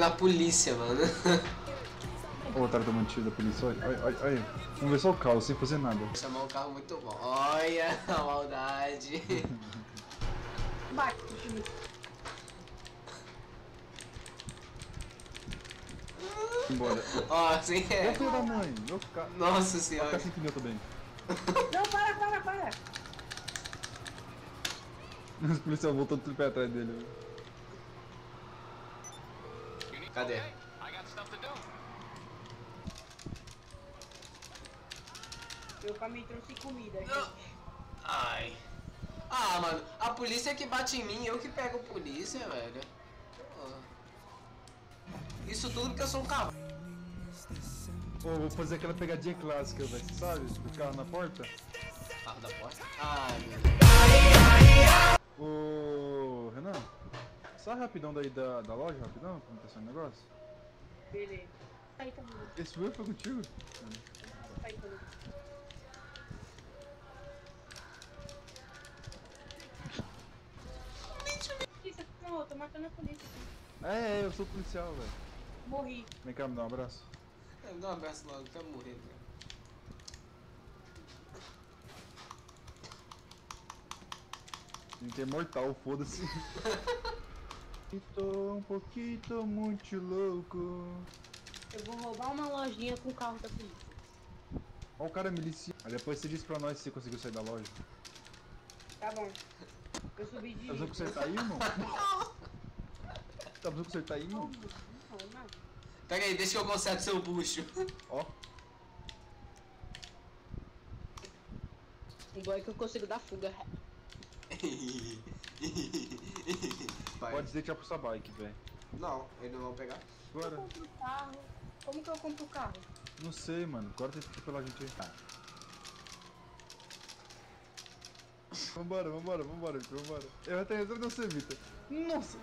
Na polícia, mano. Ô, otário tomando tiro da polícia, olha, olha, olha. Vamos ver só o carro, sem fazer nada. Chamar um carro muito bom. Olha a maldade. Bate. Embora. Ó, sem Ô, é. filho da mãe, meu carro. Nossa Ficar senhora. sem pneu também. Não, para, para, para. Os policiais voltando tudo pra atrás dele. Cadê? Meu caminho trouxe comida, Não. gente. Ai. Ah, mano, a polícia que bate em mim, eu que pego a polícia, velho. Pô. Isso tudo porque eu sou um cavalo. Ô, vou fazer aquela pegadinha clássica, velho, você sabe? Do carro na porta. Carro da porta. Ai, meu Deus. Ô, Renan, sai rapidão daí da, da loja, rapidão, como tá sendo o negócio. Beleza. Aí também. Esse foi foi contigo? Aí também. Não, eu tô matando a polícia. aqui. É, é, eu sou policial, velho. Morri. Vem cá, me dá um abraço. É, Dá um abraço logo, quero morrer, velho. Gente, é mortal, foda-se. Tô um pouquinho muito louco. Eu vou roubar uma lojinha com o carro da polícia. Ó o cara milicia. Aí depois você diz pra nós se você conseguiu sair da loja. Tá bom. Eu subi de. Tá precisando consertar aí, irmão? Tá precisando consertar aí, irmão? Não, não. Pega aí, deixa que eu conserto seu bucho. Ó, O bom é que eu consigo dar fuga. Vai. pode deixar pro sua bike, velho. Não, eles não vão pegar. Eu Agora, compro o carro. Como que eu compro o carro? não sei, mano. Agora tem que atropelar a gente aí. Vambora, vambora, vambora, Vitor, vambora. Eu até resolvi não ser, Vitor. Nossa!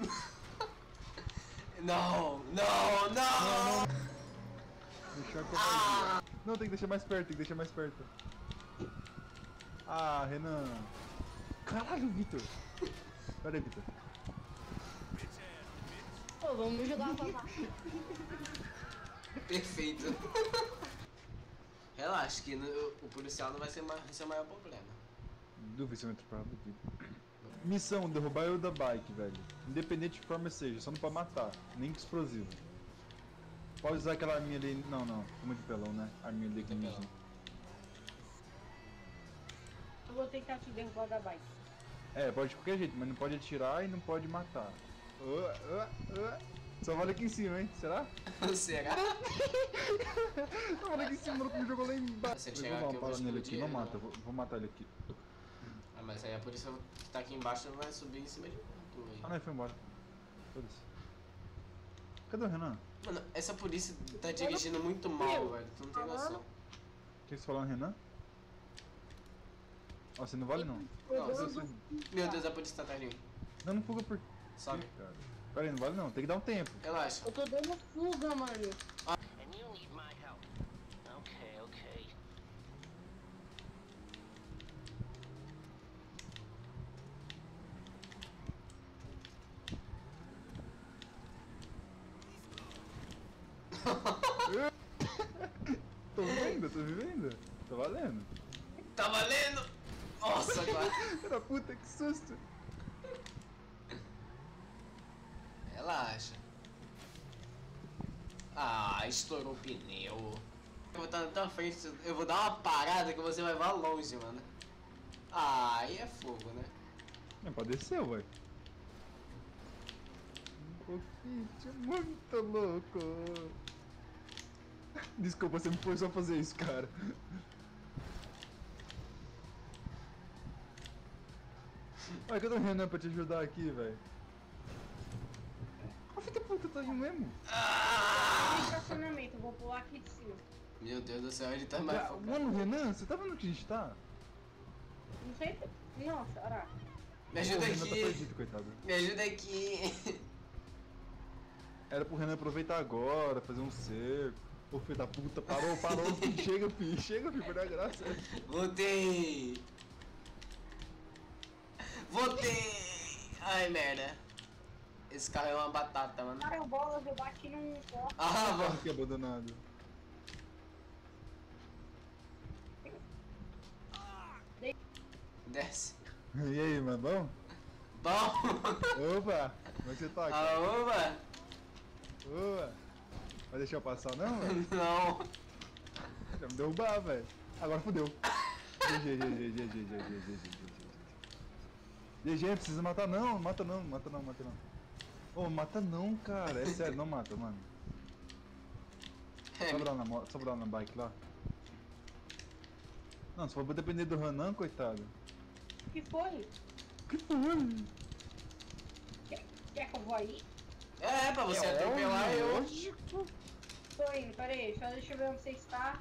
Não, não, não! Deixar com a Não, tem que deixar mais perto, tem que deixar mais perto. Ah, Renan. Caralho, Vitor. Pera aí, Vitor. Pô, vamos jogar pra. Perfeito. Relaxa, que no- o policial não vai ser, ma- esse é o maior problema. Duvido se eu entro pra aqui. Missão, derrubar eu da bike, velho. Independente de forma seja, só não pra matar. Nem com explosivo. Pode usar aquela arminha ali. Não, não. Como de pelão, né? Arminha ali que. Eu vou tentar te derrubar da bike. É, pode de qualquer jeito, mas não pode atirar e não pode matar. Ô, ô, ô. Só vale aqui em cima, hein? Será? Será? Só vale aqui em cima, o me jogou lá embaixo. Se ele Eu chegar vou dar uma parada nele aqui. Não mata, vou, vou matar ele aqui. Ah, mas aí a polícia que tá aqui embaixo vai subir em cima de tu aí. Ah, não, ele foi embora. Foda-se. Cadê o Renan? Mano, essa polícia tá dirigindo muito mal, velho. Tu não tem noção. O que você falou, Renan? Ó, você não vale não. Não, Você- Meu Deus, a polícia tá atrás de mim. Não, não fuga por Sobe. quê, cara? Pera aí, não vale não. Tem que dar um tempo. Relaxa. Eu tô dando fuga, mano. And you need my help. Okay, okay. Tô vivendo, tô vivendo. Tá valendo. Tá valendo? Nossa, agora. Era puta, que susto. Relaxa. Ah, estourou o pneu. Eu vou estar na tua frente, eu vou dar uma parada que você vai voar longe, mano. Ah, aí é fogo, né? Não, pode descer, ué. Um pouquinho muito louco. Desculpa, você me forçou a fazer isso, cara. Ai, cadê o Renan pra te ajudar aqui, velho? A da puta tá indo mesmo? Ah! Estacionamento, eu vou pular aqui de cima. Meu Deus do céu, ele tá mais Ah, focado. Mano, Renan, você tá vendo que a gente tá? Não sei. Nossa, olha. lá. Me ajuda Pô, Renan tá aqui. perdido, coitado. Me ajuda aqui. Era pro Renan aproveitar agora, fazer um cerco. Ô filho da puta, parou, parou, chega, filho, chega, filho, por dar graça. Voltei. Voltei. Ai, merda. Esse carro é uma batata, mano. Cara, o bolas, eu bati num poste. Ah, mano. aqui abandonado. Desce. E aí, mano, bom? Bom. Opa! Como é que você tá, cara? Aoba. Opa! Vai deixar eu passar não, velho? Não. Já me derrubar, velho. Agora fodeu. GG, GG, GG, GG, GG, GG. GG, precisa matar não, mata não, mata não, mata não. Ô, mata não, cara. É sério, não mata, mano. É, Sobra lá na moto, sobra lá na bike lá. Não, se for depender do Hanan, coitado. Que foi? Que foi? Quer que eu vou aí? é, pra você atropelar eu. Lógico. Tô indo, peraí. Só deixa eu ver onde você está.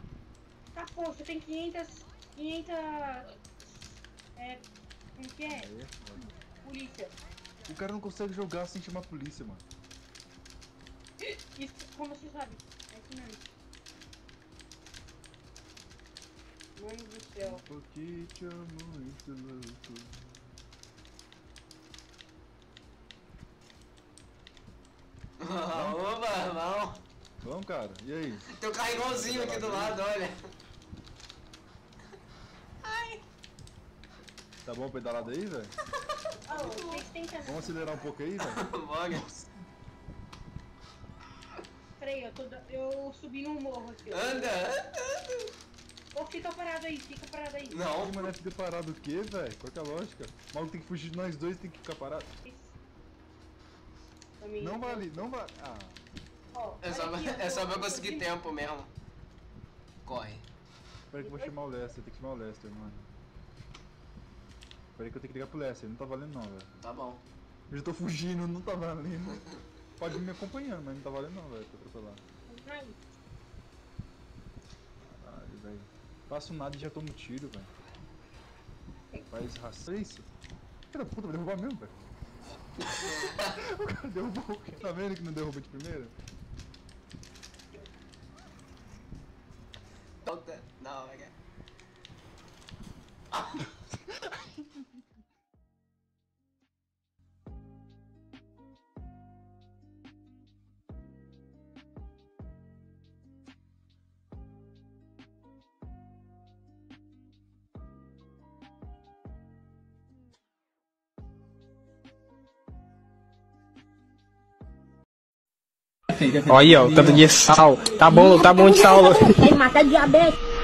Tá, pô, você tem 500... 500... É... Como que é? Aí, é foda. Polícia. O cara não consegue jogar sem chamar a polícia, mano. Isso, como você sabe? É isso mesmo. Mano do céu. Porque te amo muito louco. Oba, não. Vamos, cara. E aí? Tem um carro igualzinho aqui do lado, olha. Tá bom pedalada aí, velho? O que que você tem que Vamos acelerar um pouco aí, velho? Bora. Peraí, eu, tô, eu subi num morro aqui. ó. Anda, anda. Ô, fica parado aí, fica parado aí. Não. Mas deve ter parado o quê, velho? Qual que é a lógica? O maluco tem que fugir de nós dois tem que ficar parado. Não vale, não vale. Ah, Ó, É só, aqui, é só pra conseguir tempo mesmo. Corre. peraí que eu vou chamar o Lester, tem que chamar o Lester, mano. Peraí que eu tenho que ligar pro Lester, não tá valendo não, velho. Tá bom. Eu já tô fugindo, não tá valendo. Pode ir me acompanhando, mas não tá valendo não, velho, pra atropelar. Caralho, velho. Faço nada e já tomo tiro, velho. Faz raça. É isso? Filha da puta, vai derrubar mesmo, velho. o cara derrubou o? Tá vendo que não derruba de primeira? Não, tá- não, é que- Olha o tanto de sal. Tá bom, tá bom de sal. Tem matar diabetes.